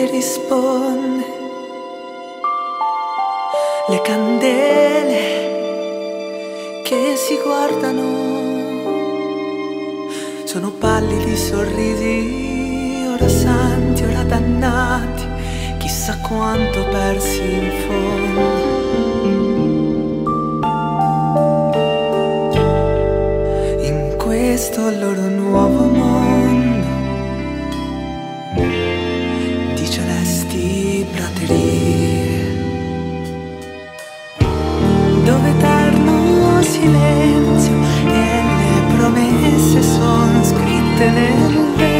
che risponde. Le candele che si guardano sono pallidi sorrisi, ora santi, ora dannati, chissà quanto persi in fondo. In questo loro nuovo dove eterno silenzio e le promesse sono scritte nel vento.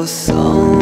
questo sogno